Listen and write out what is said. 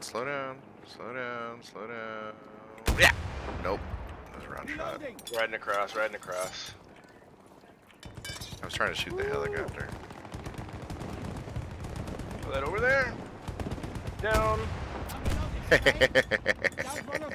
Slow down. Slow down. Slow down. Yeah. Nope. That was a round shot. Riding across, riding across. I was trying to shoot the Ooh. helicopter. Put that over there. Down. Down one.